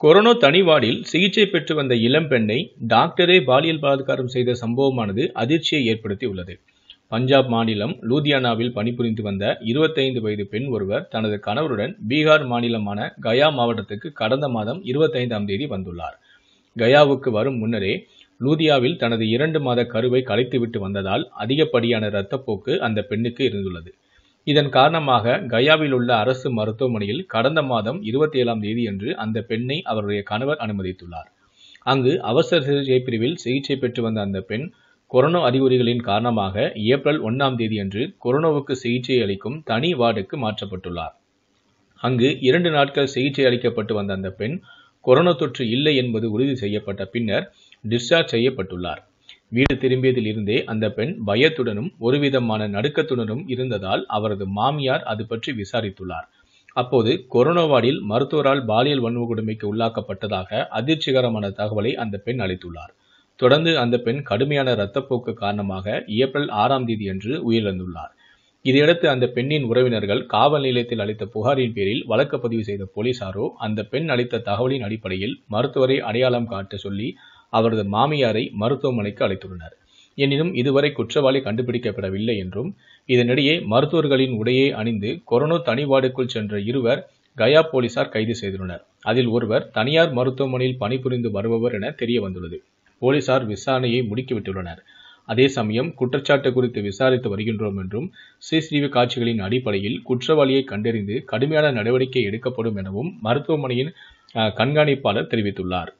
Corona தனிவார்டில் சிகிச்சை பெற்று வந்த இளம்பெண்ணை டாக்டரே பாலியல் பலாத்காரம் செய்த சம்பவமானது அதிர்ச்சியை ஏற்படுத்தியுள்ளது. பஞ்சாப் மாநிலம் லூதியானாவில் பணிபுரிந்து வந்த 25 வயது பெண் ஒருவர் தனது கணவருடன் பீகார் மாநிலமான கயா மாவட்டத்துக்கு கடந்த மாதம் 25ஆம் தேதி வந்துள்ளார். கயாவுக்கு வரும் முன்னரே லூதியாவில் தனது இரண்டு மாத கருவை கலைத்துவிட்டு வந்ததால் அதிகப்படியான இரத்தப்போக்கு அந்த பெண்ணுக்கு இருந்துள்ளது. இதன் காரணமாக கயாவில் உள்ள அரசு மருத்துவமனையில் கடந்த மாதம் 27ஆம் தேதியன்று அந்த பெண்ணை அவருடைய கணவர் அனுமதித்துள்ளார். அங்கு அவசர சிகிச்சை பிரிவில் சிகிச்சை பெற்று வந்த அந்த பெண் கொரோனா அறிகுறிகளின் காரணமாக ஏப்ரல் ஒன்றாம் தேதியன்று கொரோனாவுக்கு சிகிச்சை அளிக்கும் தனி வார்டுக்கு மாற்றப்பட்டுள்ளார். அங்கு இரண்டு நாட்கள் சிகிச்சை அளிக்கப்பட்டு வந்த அந்த பெண் கொரோனா தொற்று இல்லை என்பது உறுதி செய்யப்பட்ட பின்னர் டிஸ்சார்ஜ் செய்யப்பட்டுள்ளார். வீடு திரும்பியதில் இருந்தே அந்த பெண் பயத்துடனும் ஒருவிதமான நடுக்கத்துடனும் இருந்ததால் அவரது மாமியார் அது பற்றி விசாரித்துள்ளார். அப்போது கொரோனா மருத்துவரால் பாலியல் வன்கொடுமைக்கு உள்ளாக்கப்பட்டதாக அதிர்ச்சிகரமான தகவலை அந்த பெண் அளித்துள்ளார். தொடர்ந்து அந்த பெண் கடுமையான இரத்தப்போக்கு காரணமாக ஏப்ரல் ஆறாம் தேதியன்று உயிரிழந்துள்ளார். இதையடுத்து அந்த பெண்ணின் உறவினர்கள் காவல் நிலையத்தில் அளித்த புகாரின் பேரில் வழக்கு பதிவு செய்த போலீசாரோ அந்த பெண் அளித்த தகவலின் அடிப்படையில் மருத்துவரை அடையாளம் காட்ட சொல்லி அவரது மாமியாரை மருத்துவமனைக்கு அழைத்துள்ளனர். எனினும் இதுவரை குற்றவாளி கண்டுபிடிக்கப்படவில்லை என்றும் இதனிடையே மருத்துவர்களின் உடையை அணிந்து கொரோனா தனி வார்டுக்குள் சென்ற இருவர் கயா போலீசார் கைது செய்துள்ளனர். அதில் ஒருவர் தனியார் மருத்துவமனையில் பணிபுரிந்து வருபவர் என தெரிய வந்துள்ளது போலீசார் விசாரணையை முடுக்கிவிட்டுள்ளனர். அதே சமயம் குற்றச்சாட்டு குறித்து விசாரித்து வருகின்றோம் என்றும் சிசிடிவி காட்சிகளின் அடிப்படையில் குற்றவாளியை கண்டறிந்து கடுமையான நடவடிக்கை எடுக்கப்படும் எனவும் மருத்துவமனையின் கண்காணிப்பாளர் தெரிவித்துள்ளார்.